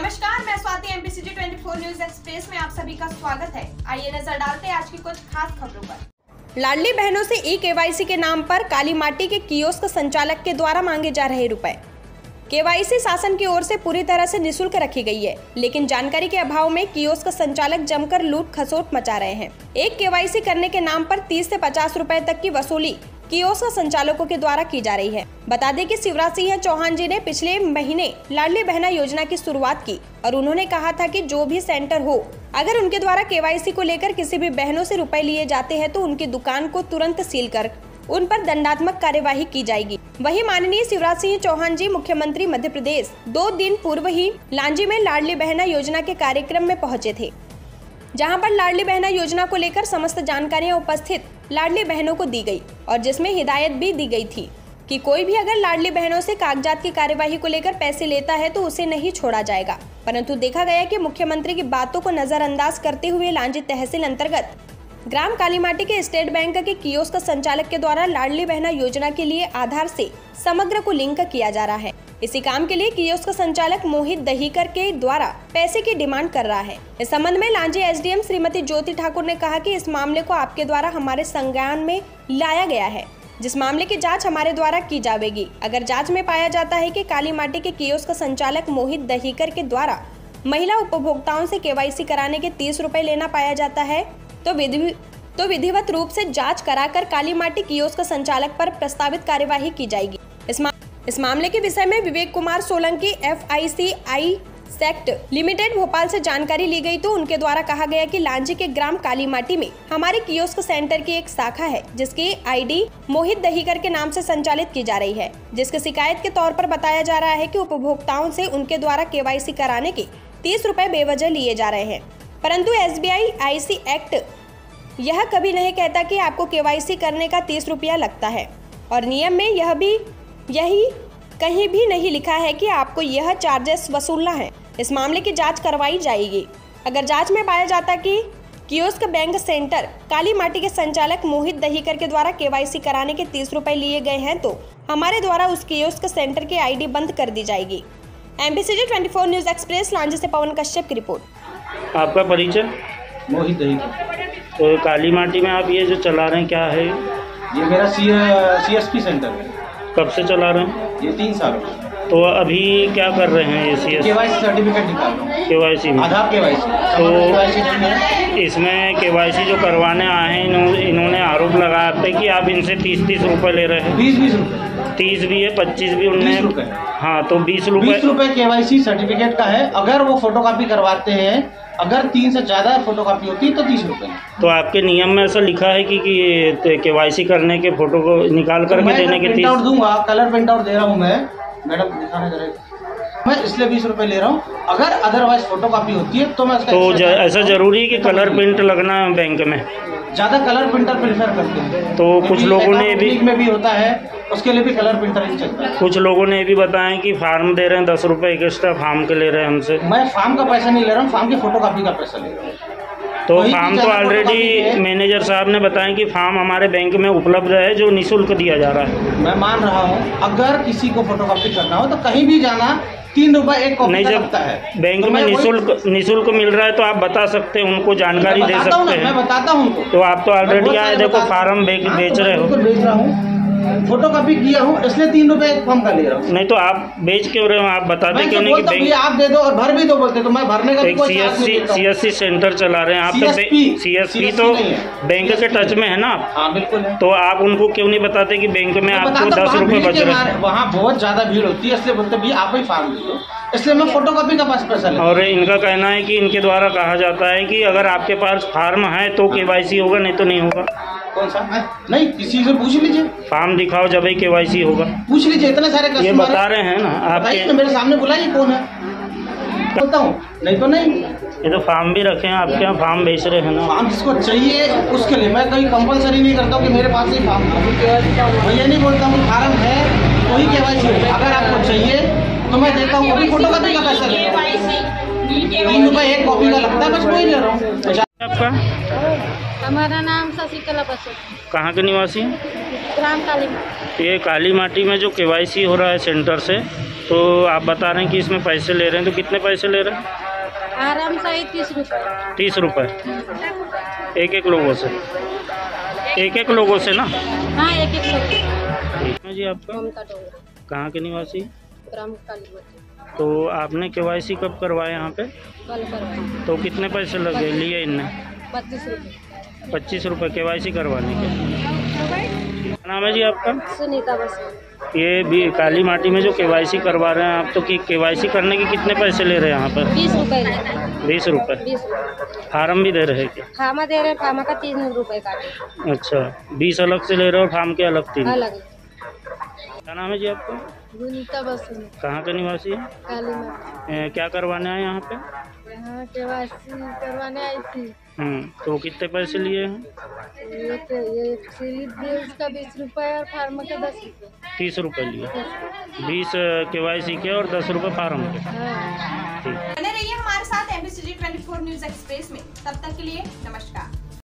नमस्कार, मैं Swati MPCG 24 news express में आप सभी का स्वागत है। आइए नज़र डालते हैं आज की कुछ खास खबरों पर। लाडली बहनों से ई केवाईसी के नाम पर काली माटी के कियोस्क संचालक के द्वारा मांगे जा रहे रुपए। केवाईसी शासन की ओर से पूरी तरह से निशुल्क रखी गई है, लेकिन जानकारी के अभाव में कियोस्क संचालक जमकर लूट खसोट मचा रहे हैं। एक केवाईसी करने के नाम पर 30 से 50 रुपए तक की वसूली कियोस्क संचालकों के द्वारा की जा रही है। बता दें कि शिवराज सिंह चौहान जी ने पिछले महीने लाडली बहना योजना की शुरुआत की और उन्होंने कहा था कि जो भी सेंटर हो, अगर उनके द्वारा केवाईसी को लेकर किसी भी बहनों से रुपए लिए जाते हैं तो उनकी दुकान को तुरंत सील कर उन पर दंडात्मक कार्यवाही की जाएगी। वहीं माननीय शिवराज सिंह चौहान जी, मुख्यमंत्री मध्य प्रदेश, दो दिन पूर्व ही लांजी में लाडली बहना योजना के कार्यक्रम में पहुँचे थे। जहाँ पर लाडली बहना योजना को लेकर समस्त जानकारियाँ उपस्थित लाडली बहनों को दी गई और जिसमें हिदायत भी दी गई थी कि कोई भी अगर लाडली बहनों से कागजात की कार्यवाही को लेकर पैसे लेता है तो उसे नहीं छोड़ा जाएगा। परंतु देखा गया कि मुख्यमंत्री की बातों को नजरअंदाज करते हुए लांजी तहसील अंतर्गत ग्राम कालीमाटी के स्टेट बैंक के कियोस्क संचालक के द्वारा लाडली बहना योजना के लिए आधार से समग्र को लिंक किया जा रहा है। इसी काम के लिए कियोस्क संचालक मोहित दहीकर के द्वारा पैसे की डिमांड कर रहा है। इस संबंध में लांजी एसडीएम श्रीमती ज्योति ठाकुर ने कहा कि इस मामले को आपके द्वारा हमारे संज्ञान में लाया गया है। जिस मामले की जाँच हमारे द्वारा की जाएगी अगर जाँच में पाया जाता है कि काली माटी के कियोस्क संचालक मोहित दहीकर के द्वारा महिला उपभोक्ताओं से केवाईसी कराने के तीस रूपए लेना पाया जाता है तो विधि तो विधिवत रूप से जाँच कराकर काली माटी कियोस्क संचालक पर प्रस्तावित कार्यवाही की जाएगी। इस, इस मामले के विषय में Vivek Kumar Solanki F I C I sect limited Bhopal से जानकारी ली गई तो उनके द्वारा कहा गया कि लांजी के ग्राम काली माटी में हमारे कियोस्क सेंटर की एक शाखा है, जिसकी आईडी मोहित दहीकर के नाम से संचालित की जा रही है, जिसके शिकायत के तौर पर बताया जा रहा है कि उपभोक्ताओं से उनके द्वारा केवाईसी कराने के तीस रूपए बेवजह लिए जा रहे हैं। परंतु एस बी एक्ट यह कभी नहीं कहता कि आपको केवाईसी करने का तीस रुपया लगता है, और नियम में यह भी यही कहीं भी नहीं लिखा है कि आपको यह चार्जेस वसूलना है। इस मामले की जाँच करवाई जाएगी। अगर जाँच में पाया जाता कि कियोस्क बैंक सेंटर काली माटी के संचालक मोहित दहीकर के द्वारा केवाईसी कराने के तीस रुपए लिए गए हैं तो हमारे द्वारा उस कियोस्क सेंटर की आईडी बंद कर दी जाएगी। एमपीसीजी 24 न्यूज़ एक्सप्रेस लांजी से पवन कश्यप की रिपोर्ट। आपका परिचय? मोहित दही तो काली माटी में आप ये जो चला रहे हैं क्या है? ये मेरा C C S P centre है। कब से चला रहे हैं? ये तीन साल तो अभी क्या कर रहे हैं ए सी के वाई सी सर्टिफिकेट निकाल के वाई सी में। आधार के वाई सी तो- इसमें के वाई सी जो करवाने आए हैं इन्होंने आरोप लगाया थे कि आप इनसे तीस तीस रुपए ले रहे हैं। बीस बीस रुपये तीस भी है पच्चीस भी उनने 20 हाँ तो बीस रूपए। बीस रुपए रुपए के वाई सी सर्टिफिकेट का है। अगर वो फोटोकॉपी करवाते हैं अगर तीन से ज़्यादा फोटोकॉपी होती है तो तीस रुपये तो आपके नियम में ऐसा लिखा है कि कि के वाई सी करने के फ़ोटो को निकाल करके मैं देने के प्रिंट आउट तीस दूँगा कलर प्रिंट आउट दे रहा हूँ मैं। मैडम दिखाना जरा मैं इसलिए बीस रुपए ले रहा हूँ। अगर अदरवाइज़ फोटोकॉपी होती है तो मैं तो ऐसा ज़रूरी है कि कलर प्रिंट लगना है बैंक में? ज़्यादा कलर प्रिंटर प्रेफर करते हैं। तो कुछ लोगों ने भी में भी होता है। उसके लिए भी कलर प्रिंटर चलता। कुछ लोगों ने ये भी बताया कि फार्म दे रहे हैं दस रुपए एक्स्ट्रा फार्म के ले रहे हैं हमसे। मैं फार्म का पैसा नहीं ले रहा हूँ फार्म की फोटोकॉपी का पैसा ले रहा हूँ। तो फार्म तो ऑलरेडी मैनेजर साहब ने बताया कि फार्म हमारे बैंक में उपलब्ध है जो निशुल्क दिया जा रहा है। मैं मान रहा हूँ अगर किसी को फोटोकॉपी करना हो तो कहीं भी जाना तीन रुपए एक कॉपी नहीं जब है। बैंक तो में निशुल्क निशुल्क मिल रहा है तो आप बता सकते हैं उनको जानकारी दे बताता हूँ सकते मैं बताता हूँ तो आप तो ऑलरेडी आए देखो फार्म बेच हाँ, तो रहे हो। बेच रहा हूँ। फोटोकॉपी किया हूँ इसलिए तीन रुपए एक फॉर्म का ले रहा हूँ। नहीं तो आप बेच क्यों रहे हो आप बताते मैं क्यों तो नहीं कि बैंक आप दे दो और भर भी दो बोलते तो मैं भरने का भी एक कोई सी चार्ज एस नहीं सी सी एस सी सेंटर चला रहे हैं आप तो सी एस पी तो बैंक के टच में है ना हाँ बिल्कुल तो आप उनको क्यों नहीं बताते कि बैंक में आपको दस रुपए बच रहे हैं? वहाँ बहुत ज़्यादा भीड़ होती है इसलिए बोलते भैया आप ही फार्म दे दो। इसलिए मैं फ़ोटो कॉपी का पास पैसा हूँ। और इनका कहना है कि इनके द्वारा कहा जाता है कि अगर आपके पास फार्म है तो केवाईसी होगा नहीं तो नहीं होगा। कौन सा? नहीं किसी से पूछ लीजिए। फार्म दिखाओ जब ही केवाईसी होगा। पूछ लीजिए इतने सारे ये कस्टमर बता रहे हैं ना आपके तो मेरे सामने बुलाइए कौन है? बोलता हूँ। नहीं तो नहीं। ये तो फार्म भी रखे हैं आपके यहाँ फार्म बेच रहे हैं ना। फार्म जिसको चाहिए उसके लिए मैं कहीं कंपलसरी नहीं करता हूँ कि मेरे पास ही फार्म मैं ये नहीं बोलता हूँ फार्म है वही के वाई सी अगर आपको चाहिए तो मैं देता हूँ। फोटोकॉपी का पैसा ले तीन रुपए एक कॉपी का लगता है बस वही ले रहा हूँ। आपका? हमारा नाम शशिकला बसु। कहाँ के निवासी? ग्राम काली ये काली माटी में जो केवाईसी हो रहा है सेंटर से तो आप बता रहे हैं कि इसमें पैसे ले रहे हैं तो कितने पैसे ले रहे हैं? आराम से ही तीस रुपये तीस रुपए। एक एक लोगों से? एक एक लोगों से ना? हाँ एक एक लोग ठीक जी आपका? कहाँ के निवासी? ग्राम काली मती तो आपने केवाईसी कब करवाया यहाँ पे? कल तो कितने पैसे लगे लिए इनने? पच्चीस रुपये पच्चीस रुपए केवाईसी करवाने के। नाम है जी आपका? सुनीता बस। ये भी काली माटी में जो केवाईसी करवा रहे हैं आप तो कि केवाईसी करने के कितने पैसे ले रहे हैं यहाँ पर? बीस रुपये बीस रुपए। रुपये फार्म भी दे रहे हैं खामा दे रहे खामा का तीन रुपये काटे अच्छा बीस अलग से ले रहे हो फार्म के अलग तीन? अलग। क्या नाम है जी आपका? सुनीता बस। कहाँ के निवासी है? काली ए, क्या करवाने आए यहाँ पे? यहाँ करवाने आई थी। हम्म तो कितने पैसे लिए हैं? उसका बीस रुपये और फार्म का दस रुपये तीस रुपए लिए। बीस के वाई सी के और दस रुपए फार्म के। हाँ। बने रहिए हमारे साथ MBC twenty four news express में। तब तक के लिए नमस्कार।